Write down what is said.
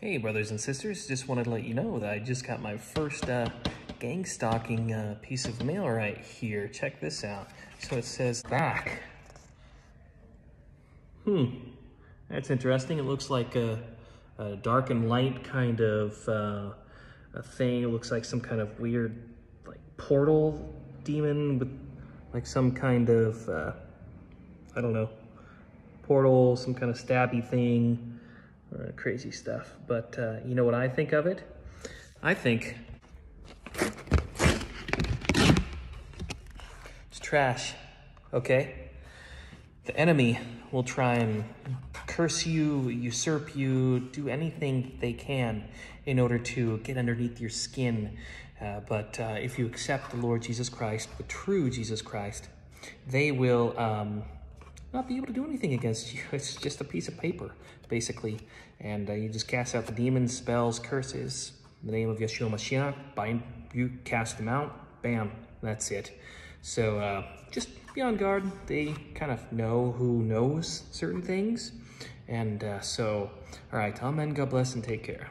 Hey, brothers and sisters, just wanted to let you know that I just got my first uh, gang stalking uh, piece of mail right here. Check this out. So it says back. Hmm, that's interesting. It looks like a, a dark and light kind of uh, a thing. It looks like some kind of weird like portal demon with like some kind of, uh, I don't know, portal, some kind of stabby thing crazy stuff. But uh, you know what I think of it? I think it's trash, okay? The enemy will try and curse you, usurp you, do anything they can in order to get underneath your skin. Uh, but uh, if you accept the Lord Jesus Christ, the true Jesus Christ, they will um, not be able to do anything against you. It's just a piece of paper, basically. And uh, you just cast out the demons, spells, curses. In the name of Yeshua Mashiach, bind you, cast them out, bam, that's it. So uh, just be on guard. They kind of know who knows certain things. And uh, so, all right, amen, God bless, and take care.